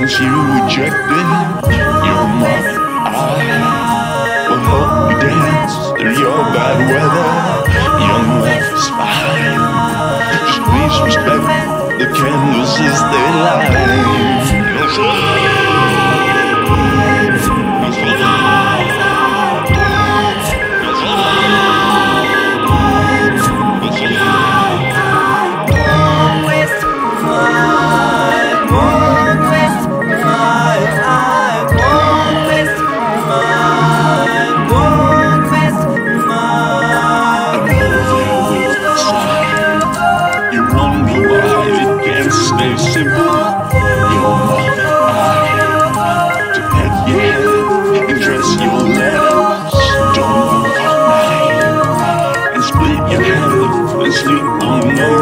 you rejected your mom. I will help you dance through your bad weather. simple. Your mind, depend and dress your. Don't and split your head, and sleep on the